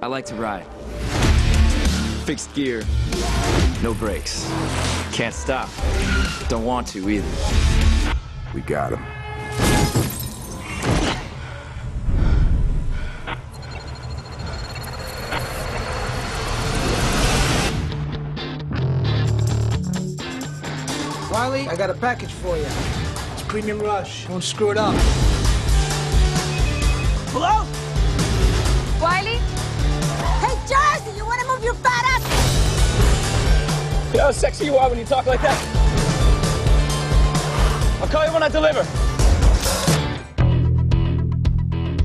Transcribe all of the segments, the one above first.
I like to ride. Fixed gear, no brakes. Can't stop. Don't want to either. We got him. Wilee, I got a package for you. It's Premium Rush. Don't screw it up. Hello? How sexy you are when you talk like that? I'll call you when I deliver.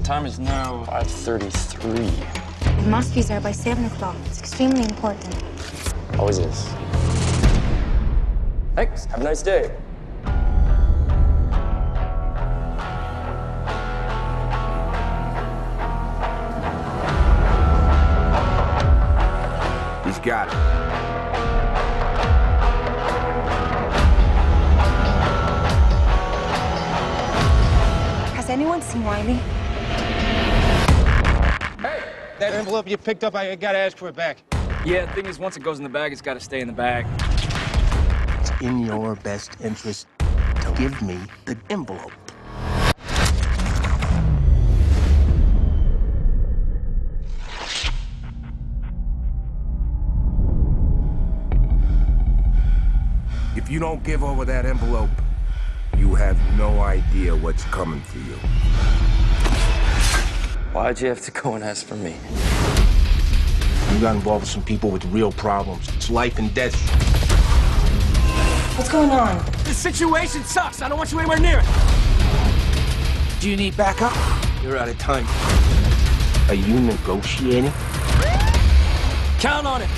Time is now 5.33. It must be there by 7 o'clock. It's extremely important. Always is. Thanks. Have a nice day. He's got it. Anyone seen Wilee? Hey, that envelope you picked up, I gotta ask for it back. Yeah, the thing is, once it goes in the bag, it's got to stay in the bag. It's in your best interest to give me the envelope. If you don't give over that envelope, you have no idea what's coming for you. Why'd you have to go and ask for me? You got involved with some people with real problems. It's life and death. What's going on? This situation sucks. I don't want you anywhere near it. Do you need backup? You're out of time. Are you negotiating? Count on it.